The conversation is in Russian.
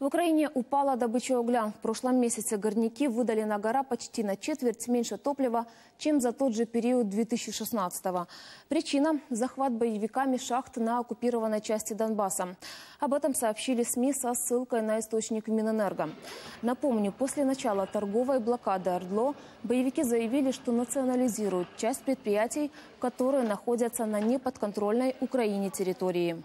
В Украине упала добыча угля. В прошлом месяце горняки выдали на гора почти на четверть меньше топлива, чем за тот же период 2016-го. Причина – захват боевиками шахт на оккупированной части Донбасса. Об этом сообщили СМИ со ссылкой на источник Минэнерго. Напомню, после начала торговой блокады Ордло боевики заявили, что национализируют часть предприятий, которые находятся на неподконтрольной Украине территории.